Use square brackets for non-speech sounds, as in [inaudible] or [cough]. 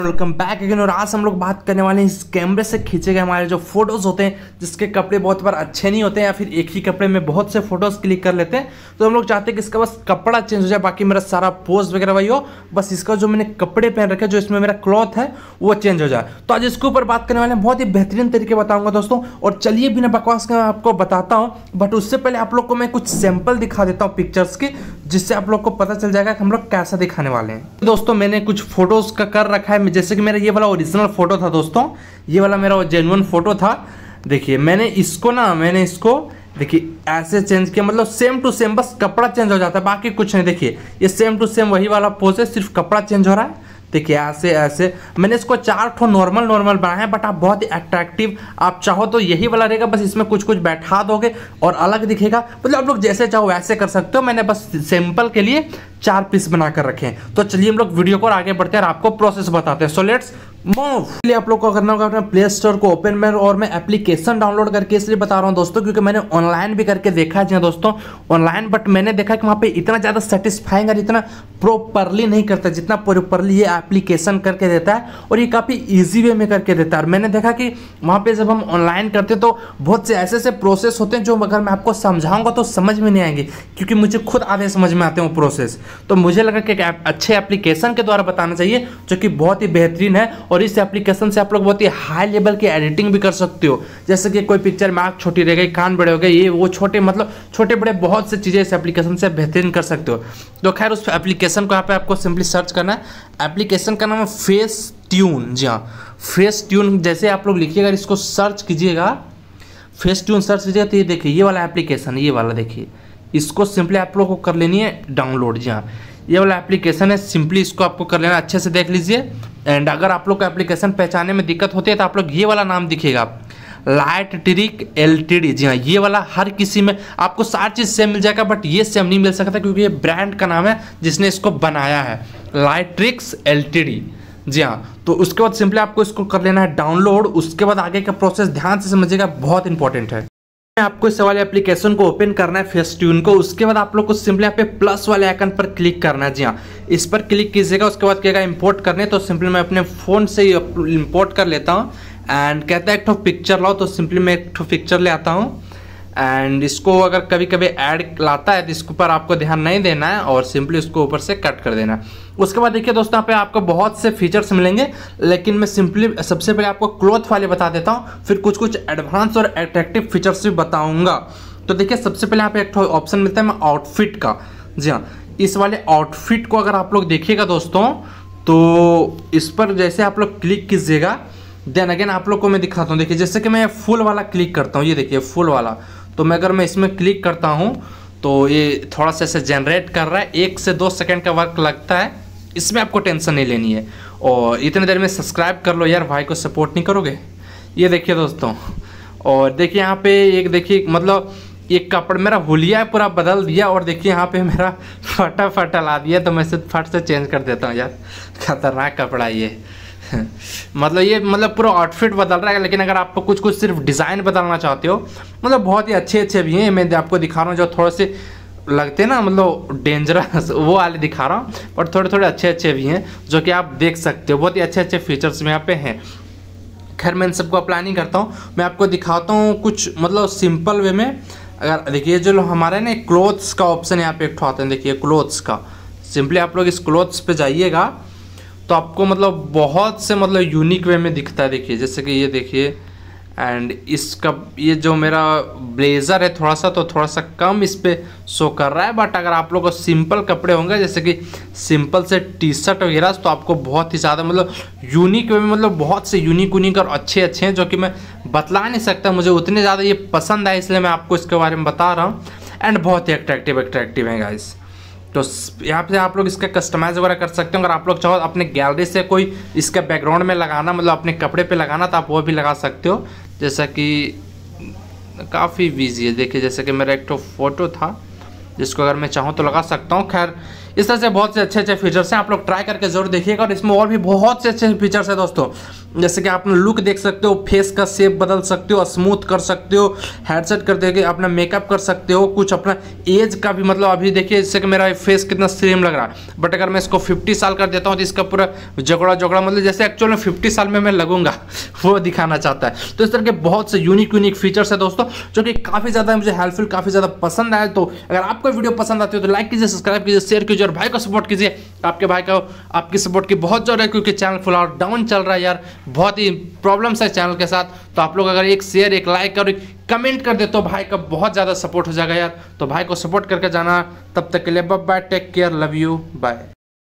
Welcome back again और आज हम लोग बात करने वाले हैं इस कैमरे से खींचे गए हमारे जो फ़ोटोज़ होते हैं, जिसके कपड़े बहुत बार अच्छे नहीं होते हैं या फिर एक ही कपड़े में बहुत से फ़ोटोज़ क्लिक कर लेते हैं। तो हम लोग चाहते हैं कि इसका बस कपड़ा चेंज हो जाए, बाकी मेरा सारा पोज वगैरह वही हो। बस इसका जो मैंने कपड़े पहन रखे जो इसमें मेरा क्लॉथ है, वो चेंज हो जाए। तो आज इसके ऊपर बात करने वाले हैं, बहुत ही बेहतरीन तरीके बताऊँगा दोस्तों। और चलिए बिना बकवास के आपको बताता हूँ बट उससे पहले आप लोग को मैं कुछ सैंपल दिखा देता हूँ पिक्चर्स की। जिससे आप लोग को पता चल जाएगा कि हम लोग कैसा दिखाने वाले हैं। दोस्तों, मैंने कुछ फ़ोटोज़ का कर रखा है। जैसे कि मेरा ये वाला ओरिजिनल फ़ोटो था दोस्तों, ये वाला मेरा जेनुअन फ़ोटो था। देखिए, मैंने इसको ना, मैंने इसको, देखिए, ऐसे चेंज किया मतलब सेम टू सेम बस कपड़ा चेंज हो जाता है, बाकी कुछ नहीं। देखिए, ये सेम टू सेम वही वाला पोज है, सिर्फ़ कपड़ा चेंज हो रहा है। देखिए ऐसे ऐसे। मैंने इसको चार ठो नॉर्मल नॉर्मल बनाया है बट आप बहुत ही अट्रैक्टिव आप चाहो तो यही वाला रहेगा, बस इसमें कुछ कुछ बैठा दोगे और अलग दिखेगा। मतलब आप लोग जैसे चाहो वैसे कर सकते हो, मैंने बस सिंपल के लिए चार पीस बनाकर रखे हैं। तो चलिए हम लोग वीडियो को आगे बढ़ते हैं और आपको प्रोसेस बताते हैं। सो लेट्स मूव इसलिए आप लोग को करना होगा अपना प्ले स्टोर को ओपन में और मैं एप्लीकेशन डाउनलोड करके इसलिए बता रहा हूँ दोस्तों, क्योंकि मैंने ऑनलाइन भी करके देखा है दोस्तों। ऑनलाइन बट मैंने देखा कि वहाँ पे इतना ज़्यादा सेटिस्फाइंग और इतना प्रॉपरली नहीं करता, जितना प्रॉपरली ये एप्लीकेशन करके देता है और ये काफ़ी ईजी वे में करके देता है। और मैंने देखा कि वहाँ पर जब हम ऑनलाइन करते हैं तो बहुत से ऐसे ऐसे प्रोसेस होते हैं जो अगर मैं आपको समझाऊँगा तो समझ में नहीं आएँगे, क्योंकि मुझे खुद आधे समझ में आते हैं वो प्रोसेस तो मुझे लगा कि अच्छे एप्लीकेशन के द्वारा बताना चाहिए, जो कि बहुत ही बेहतरीन है और इस एप्लीकेशन से आप लोग बहुत ही हाई लेवल की एडिटिंग भी कर सकते हो। जैसे कि कोई पिक्चर में आँख छोटी रह गई, कान बड़े हो गए, ये वो छोटे मतलब छोटे बड़े बहुत से चीज़ें इस एप्लीकेशन से बेहतरीन कर सकते हो। तो खैर, उस एप्लीकेशन को यहाँ पे आपको सिंपली सर्च करना है। एप्लीकेशन का नाम है फेस ट्यून जी हाँ फेस ट्यून जैसे आप लोग लिखिएगा, इसको सर्च कीजिएगा। फेस ट्यून सर्च कीजिएगा तो ये देखिए, ये वाला एप्लीकेशन ये वाला देखिए। इसको सिंपली आप लोग को कर लेनी है डाउनलोड जी हाँ ये वाला एप्लीकेशन है सिंपली इसको आपको कर लेना अच्छे से देख लीजिए। एंड अगर आप लोग को एप्लीकेशन पहचानने में दिक्कत होती है तो आप लोग ये वाला नाम दिखेगा। लाइट ट्रिक एल जी हाँ ये वाला हर किसी में आपको सारी चीज़ सेम मिल जाएगा बट ये सेम नहीं मिल सकता क्योंकि ये ब्रांड का नाम है जिसने इसको बनाया है। लाइट ट्रिक्स एल जी हाँ तो उसके बाद सिंपली आपको इसको कर लेना है डाउनलोड उसके बाद आगे का प्रोसेस ध्यान से समझिएगा, बहुत इंपॉर्टेंट है। आपको इस वाले एप्लीकेशन को ओपन करना है फेस ट्यून को, उसके बाद आप लोग को सिंपली यहाँ पे प्लस वाले आइकन पर क्लिक करना है। जी हाँ इस पर क्लिक कीजिएगा, उसके बाद क्या इंपोर्ट करने तो सिंपली मैं अपने फ़ोन से ही इंपोर्ट कर लेता हूँ। एंड कहता है, एक ठो पिक्चर लाओ तो सिंपली मैं एक ठो पिक्चर ले आता हूँ। एंड इसको अगर कभी कभी ऐड लाता है तो इसके ऊपर आपको ध्यान नहीं देना है और सिंपली उसको ऊपर से कट कर देना है। उसके बाद देखिए दोस्तों, यहाँ पे आपको बहुत से फीचर्स मिलेंगे, लेकिन मैं सिंपली सबसे पहले आपको क्लोथ वाले बता देता हूँ, फिर कुछ कुछ एडवांस और अट्रैक्टिव फीचर्स भी बताऊँगा। तो देखिए, सबसे पहले यहाँ पे एक ऑप्शन मिलता है आउटफिट का। जी हाँ इस वाले आउटफिट को अगर आप लोग देखिएगा दोस्तों तो इस पर जैसे आप लोग क्लिक कीजिएगा देन अगेन आप लोग को मैं दिखाता हूँ। देखिए, जैसे कि मैं फुल वाला क्लिक करता हूँ, ये देखिए फुल वाला। तो मैं अगर मैं इसमें क्लिक करता हूँ तो ये थोड़ा सा ऐसे जनरेट कर रहा है। एक से दो सेकंड का वर्क लगता है। इसमें आपको टेंशन नहीं लेनी है। और इतने देर में सब्सक्राइब कर लो यार, भाई को सपोर्ट नहीं करोगे? ये देखिए दोस्तों। और देखिए यहाँ पे एक देखिए मतलब ये कपड़ मेरा हुलिया पूरा बदल दिया। और देखिए यहाँ पे मेरा फटा फटा ला दिया। तो मैं से फट से चेंज कर देता हूँ यार। खतरनाक कपड़ा ये। मतलब ये मतलब पूरा आउटफिट बदल रहा है, लेकिन अगर आपको कुछ कुछ सिर्फ़ डिज़ाइन बदलना चाहते हो मतलब बहुत ही अच्छे अच्छे भी हैं, मैं आपको दिखा रहा हूँ, जो थोड़े से लगते ना मतलब डेंजरस [laughs] वो वाले दिखा रहा हूँ बट थोड़े थोड़े अच्छे अच्छे भी हैं, जो कि आप देख सकते हो, बहुत ही अच्छे अच्छे फीचर्स में यहाँ पे हैं। खैर, मैं इन सबको अप्लाई नहीं करता हूँ, मैं आपको दिखाता हूँ कुछ मतलब सिंपल वे में, अगर देखिए, जो हमारे ना क्लोथ्स का ऑप्शन यहाँ पे एक आता है, देखिए क्लोथ्स का। सिंपली आप लोग इस क्लोथ्स पे जाइएगा तो आपको मतलब बहुत से मतलब यूनिक वे में दिखता है, देखिए, जैसे कि ये देखिए एंड इसका, ये जो मेरा ब्लेज़र है थोड़ा सा तो थोड़ा सा कम इस पर शो कर रहा है बट अगर आप लोग को सिंपल कपड़े होंगे, जैसे कि सिंपल से टी शर्ट वगैरह तो आपको बहुत ही ज़्यादा मतलब यूनिक वे में मतलब बहुत से यूनिक यूनिक और अच्छे अच्छे हैं, जो कि मैं बतला नहीं सकता, मुझे उतने ज़्यादा ये पसंद आए, इसलिए मैं आपको इसके बारे में बता रहा हूँ एंड बहुत ही अट्रैक्टिव अट्रैक्टिव है गाइस तो यहाँ पे आप लोग इसका कस्टमाइज वगैरह कर सकते हो। अगर आप लोग चाहो अपने गैलरी से कोई इसका बैकग्राउंड में लगाना मतलब अपने कपड़े पे लगाना तो आप वो भी लगा सकते हो। जैसा कि काफ़ी बिज़ी है। देखिए, जैसे कि मेरा एक तो फ़ोटो था, जिसको अगर मैं चाहूँ तो लगा सकता हूँ। खैर, इस तरह से बहुत से अच्छे अच्छे फीचर्स हैं। आप लोग ट्राई करके ज़रूर देखिएगा और इसमें और भी बहुत से अच्छे फीचर्स हैं दोस्तों। जैसे कि आप लुक देख सकते हो फेस का शेप बदल सकते हो स्मूथ कर सकते हो हेडसेट कर देके अपना मेकअप कर सकते हो, कुछ अपना एज का भी मतलब अभी देखिए जैसे कि मेरा फेस कितना स्लिम लग रहा है। बट अगर मैं इसको 50 साल कर देता हूँ तो इसका पूरा झगड़ा झगड़ा मतलब जैसे एक्चुअल में 50 साल में मैं लगूँगा, [laughs] वो दिखाना चाहता है। तो इस तरह के बहुत से यूनिक यूनिक फीचर्स है दोस्तों, जो कि काफ़ी ज़्यादा मुझे हेल्पफुल काफ़ी ज़्यादा पसंद आया तो अगर आपको वीडियो पसंद आती हो तो लाइक कीजिए सब्सक्राइब कीजिए शेयर कीजिए और भाई को सपोर्ट कीजिए। आपके भाई का, आपकी सपोर्ट की बहुत ज़रूरत है, क्योंकि चैनल फुल आउट डाउन चल रहा है यार। बहुत ही प्रॉब्लम्स है चैनल के साथ। तो आप लोग अगर एक शेयर एक लाइक और कमेंट कर दे तो भाई का बहुत ज़्यादा सपोर्ट हो जाएगा यार। तो भाई को सपोर्ट करके जाना। तब तक के लिए बब bye take care love you bye